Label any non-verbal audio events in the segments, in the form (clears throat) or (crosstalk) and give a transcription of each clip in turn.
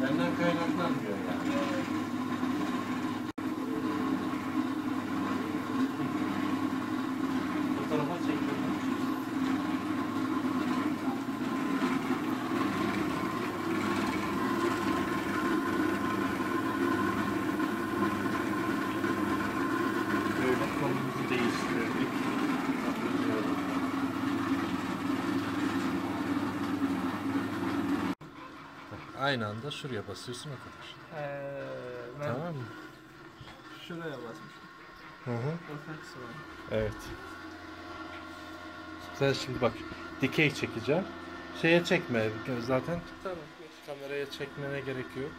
7回楽なんだよな。Aynı anda şuraya basıyorsun o kadar. Ee, ben Tamam mı? şuraya basmışım. Hı hı. Evet. Sen şimdi bak dikey çekeceğim. Şeye çekme zaten Tamam. kameraya çekmene gerek yok.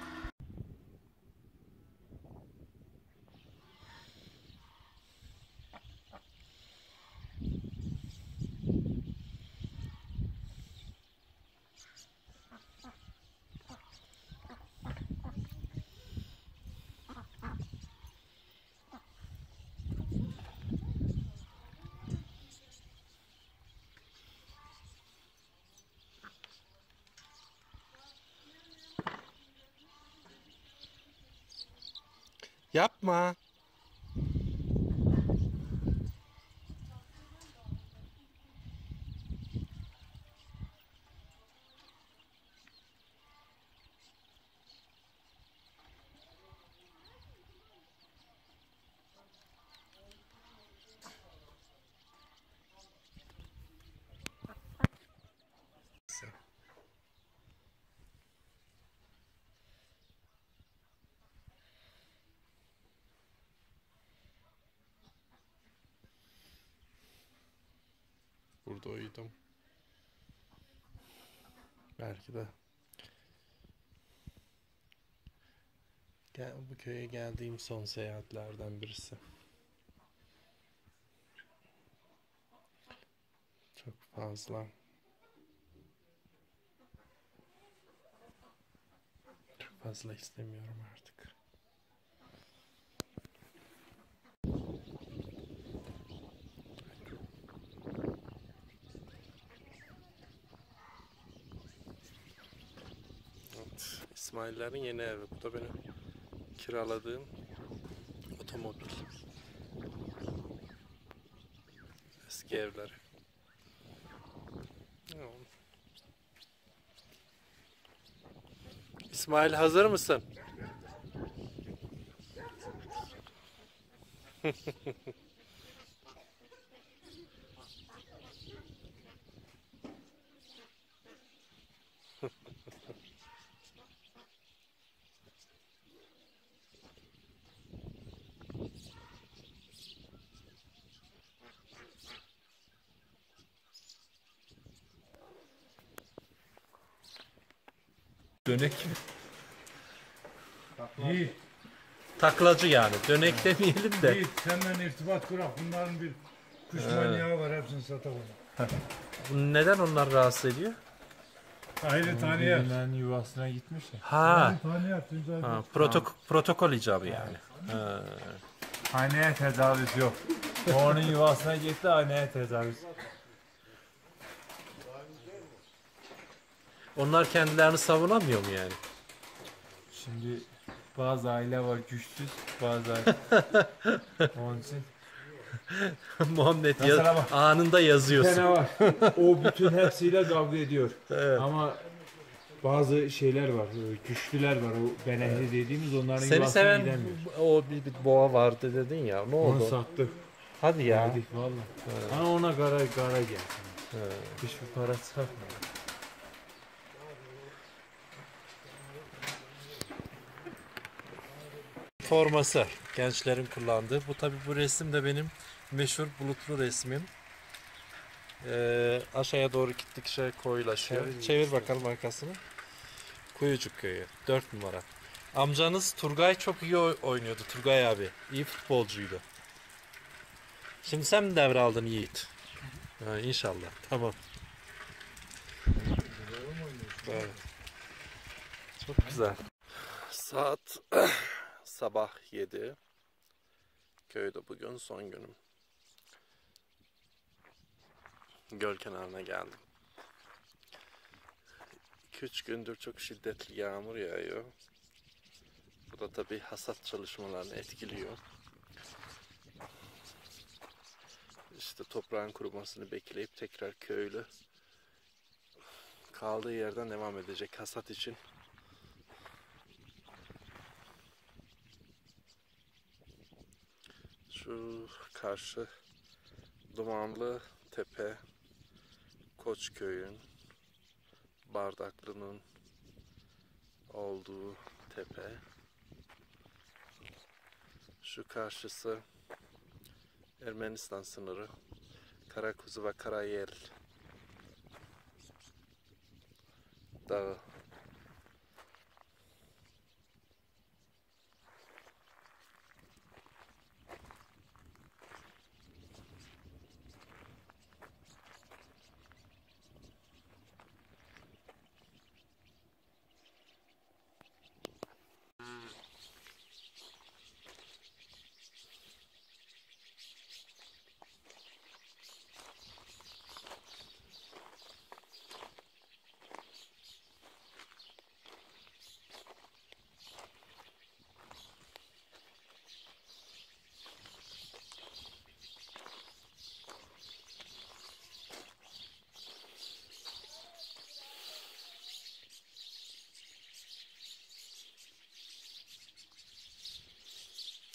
มา Burada. Belki de. Gel, bu köye geldiğim son seyahatlerden birisi. Çok fazla. Çok fazla istemiyorum artık. Evet, İsmail'lerin yeni evi. Bu da benim kiraladığım otomobil. Eski evleri. İsmail hazır mısın? (laughs) Dönek Yiğit, taklacı yani. Dönek demeyelim de. Yiğit senden irtibat kurak. Bunların bir kuş manyağı var. Hepsini satalım. Neden onlar rahatsız ediyor? Ayrı taneye. Bilinen yuvasına gitmiş ya. Ha, zaten. ha protok protokol icabı yani. Ha. Haneye tecavüz yok. O Onun yuvasına gitti haneye tecavüz. Onlar kendilerini savunamıyor mu yani? Şimdi bazı aile var güçsüz, bazı aile... (laughs) Onun için Muhammed Mesela ya- bak. anında bir yazıyorsun. tane var. O bütün hepsiyle kavga ediyor. Evet. Ama bazı şeyler var, güçlüler var. O benehli dediğimiz onların Seni seven gidemiyor. o bir, bir boğa vardı dedin ya. Ne Onu oldu? sattık. Hadi ya. Verdik valla. Ama ona kara kara geldi. Hiçbir para çıkartmadı. Forması gençlerin kullandığı. Bu tabi bu resim de benim meşhur bulutlu resmim. Ee, aşağıya doğru gittikçe koyulaşıyor. Çevir. Çevir bakalım arkasını. Kuyucuk köyü. 4 numara. Amcanız Turgay çok iyi oy- oynuyordu. Turgay abi. İyi futbolcuydu. Şimdi sen mi devraldın Yiğit? Ha, inşallah. Tamam. Evet. Çok güzel. Saat (clears throat) sabah 7. Köyde bugün son günüm. Göl kenarına geldim. 2-3 gündür çok şiddetli yağmur yağıyor. Bu da tabi hasat çalışmalarını etkiliyor. İşte toprağın kurumasını bekleyip tekrar köylü kaldığı yerden devam edecek hasat için. Şu karşı Dumanlı Tepe Koçköy'ün Bardaklı'nın olduğu tepe. Şu karşısı Ermenistan sınırı. Karakuzu ve Karayel Dağı.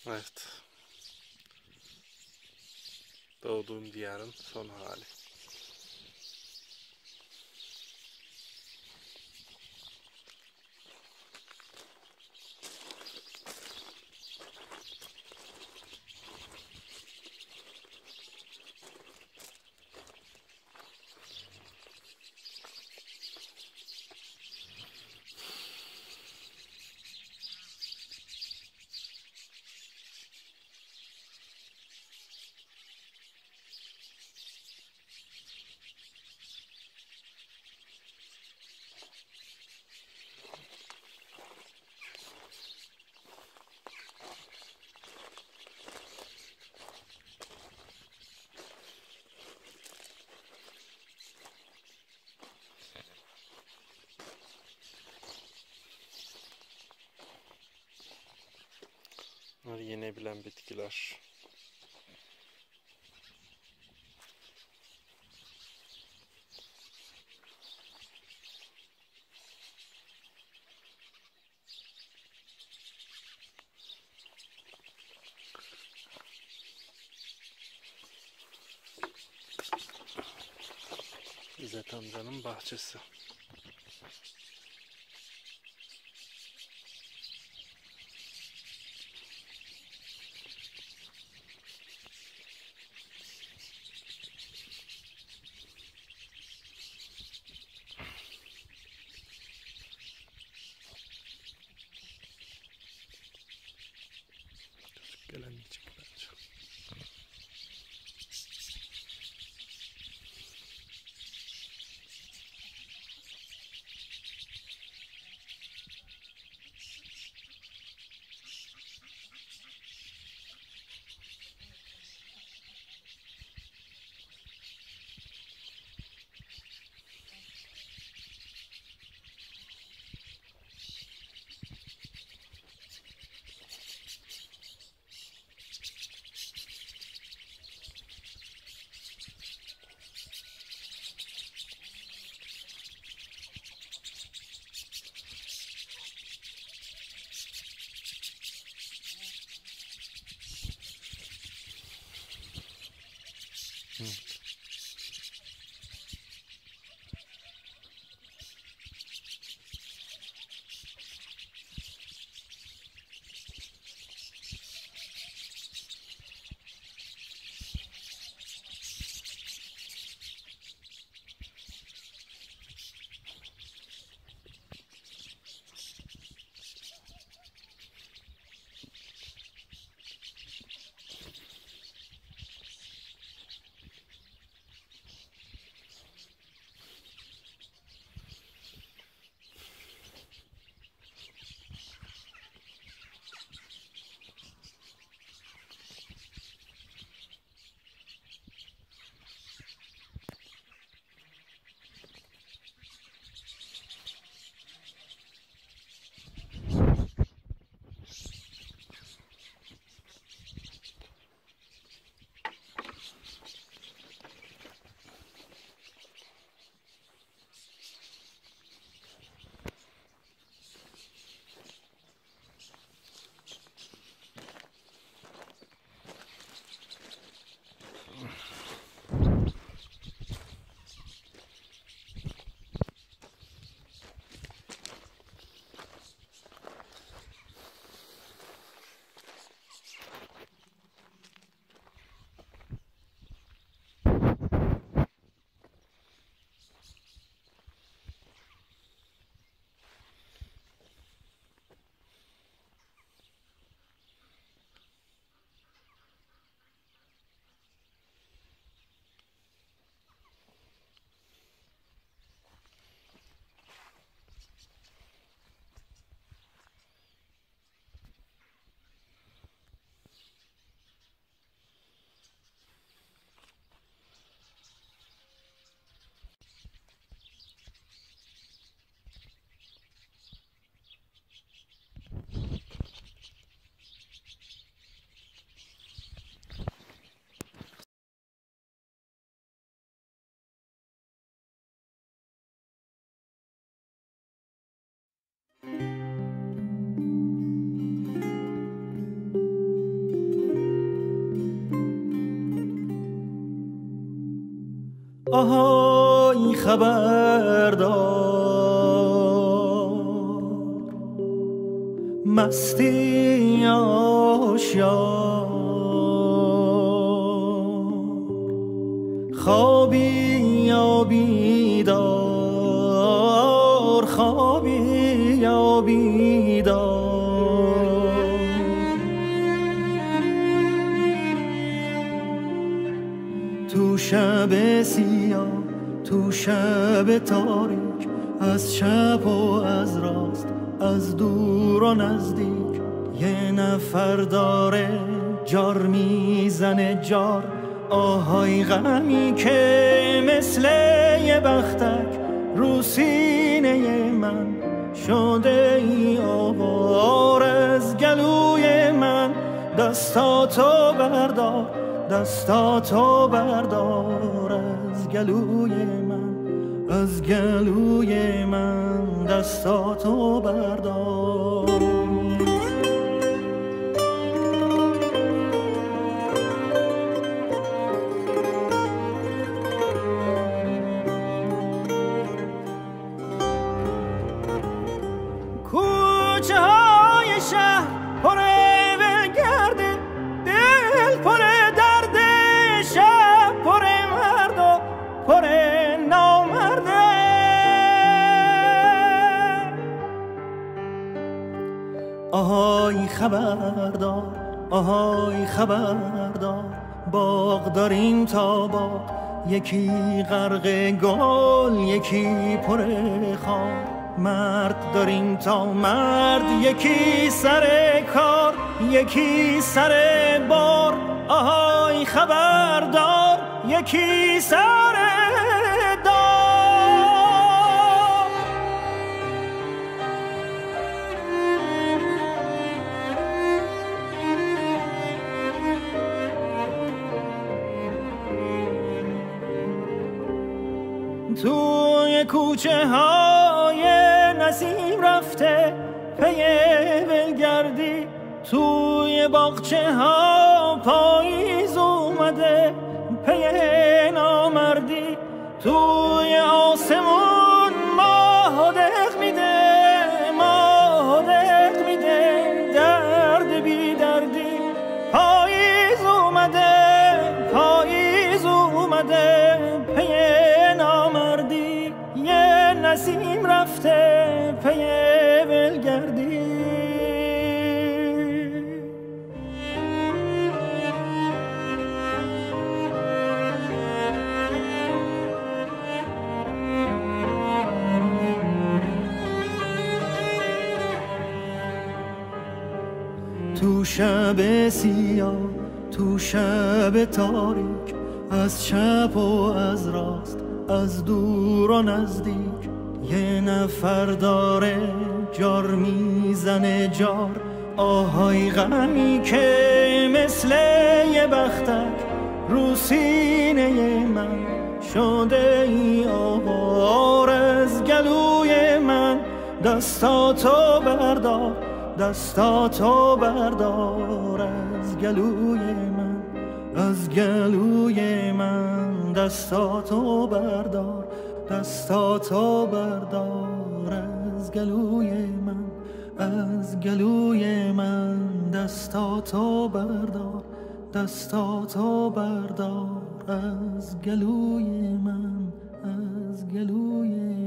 Evet. Doğduğum diyarın son hali. Bunlar yenebilen bitkiler. İzzet amcanın bahçesi. آهای خبردار. مستی آشیار. خوابی یا بیدار خوابی یا بیدار. تو شب شب تاریک از چپ و از راست از دور و نزدیک. یه نفر داره جار می‌زنه جار آهای غمی که مثل یه بختک رو سینه من شده ای آوار از گلوی من. دستاتو بردار دستاتو بردار از گلوی از گلوی من دستاتو بردار. کوچه آهای خبردار آهای خبردار باغ داریم تا باغ یکی غرق گل یکی پر خار. مرد داریم تا مرد یکی سر کار یکی سر بار. آهای خبردار یکی سر توی کوچه های نسیم رفته پی ولگردی. توی باغچه ها پاییز اومده پی نامردی. توی آسمون نسیم رفته پی ولگردی. تو شب سیاه تو شب تاریک از چپ و از راست از دور و نزدیک. یه نفر داره جار می‌زنه جار. آهای غمی که مثل یه بختک رو سینه من شده ای آوار از گلوی من. دستاتو بردار دستاتو بردار. از گلوی من از گلوی من دستاتو بردار. دستاتو بردار از گلوی من از گلوی من. دستاتو بردار دستاتو بردار از گلوی من از گلوی من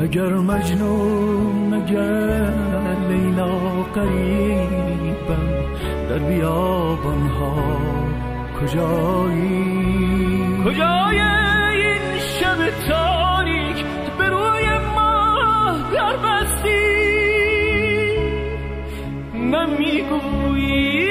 اگر مجنون اگر لیلا قریبم در بیابان ها کجایی؟ کجای این شب تاریک به روی ما در بستی؟ نمی‌گویی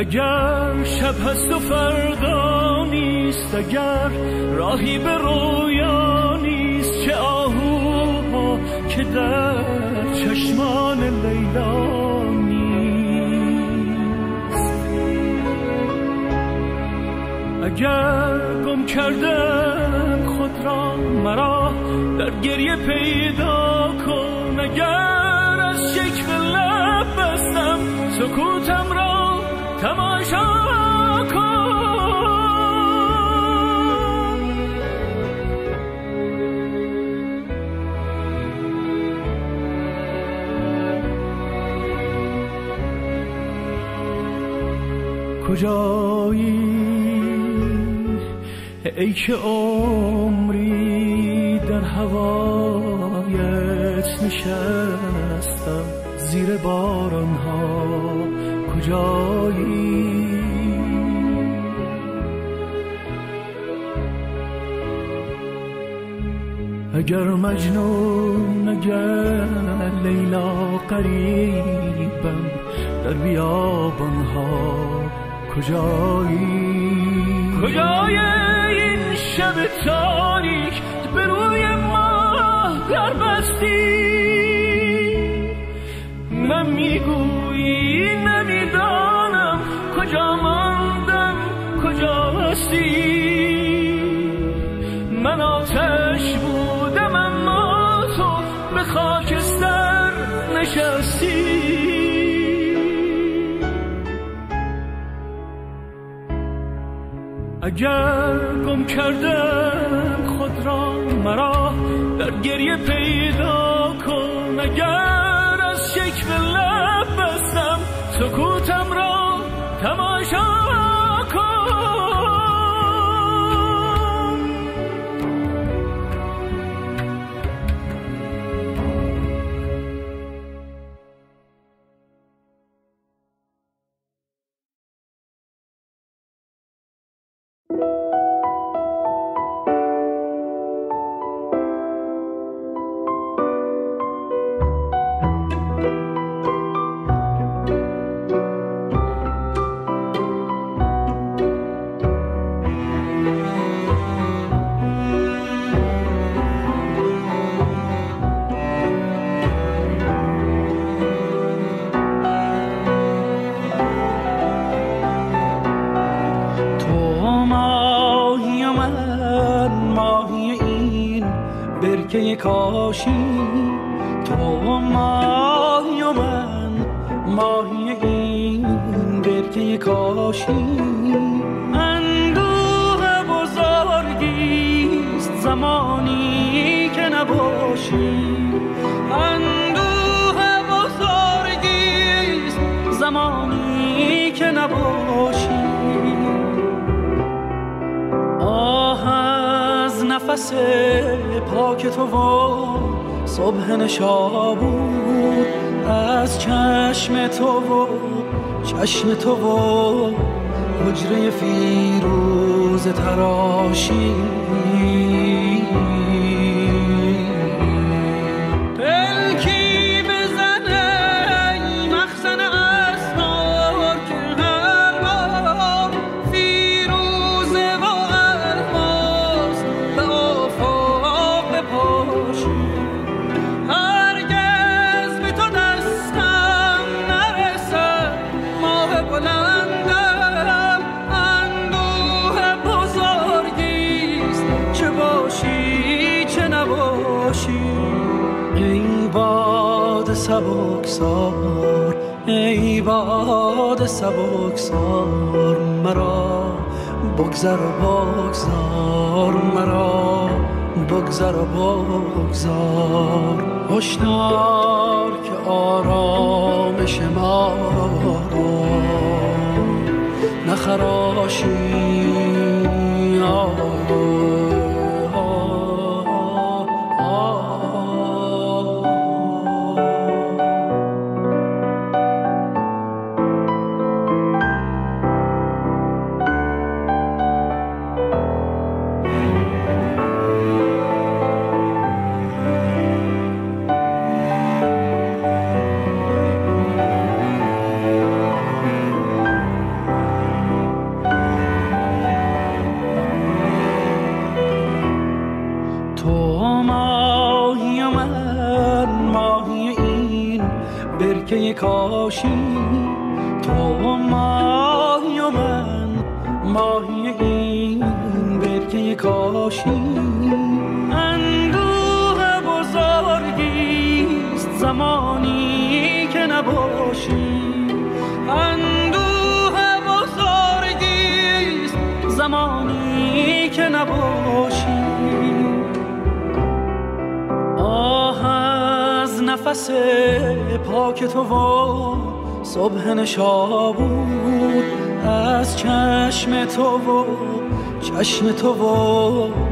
اگر شب هست و فردا نیست اگر راهی به رویا نیست چه آهوها که در چشمان لیلا نیست. اگر گم کردم خود را مرا در گریه پیدا کن اگر از شکل لب بستم سکوتم را تماشا کجایی؟ ای که عمری در هوایت نشستم زیر باران ها کجایی؟ اگر مجنون اگر لیلا قریبم در بیابان ها کجایی؟ کجای این شب تاریک به روی ما در بستی؟ نمی‌گویی نمی‌دانم هستی من آتش بودم اما تو به خاکستر نشستی. اگر گم کردم خود را مرا در گریه پیدا کن. اگر از شکل لب بستم سکوتم را تماشا ماهی این برکه کاشی. اندوه بزرگیست زمانی که نباشی. اندوه بزرگیست زمانی که نباشی. آه از نفس پاک تو و صبح نشابور. از چشم تو و چشم تو و حجره فیروز تراشی. بگذر بگذار مرا بگذر بگذار. هشدار که آرامش ما را نخراشی برکه کاشی تو ماهی و من ماهی این برکه کاشی اندوه بزرگیست زمانی که نباشی. اندوه بزرگیست زمانی که نباشی. نفس پاک تو و صبح نشابود از چشم تو و چشم تو و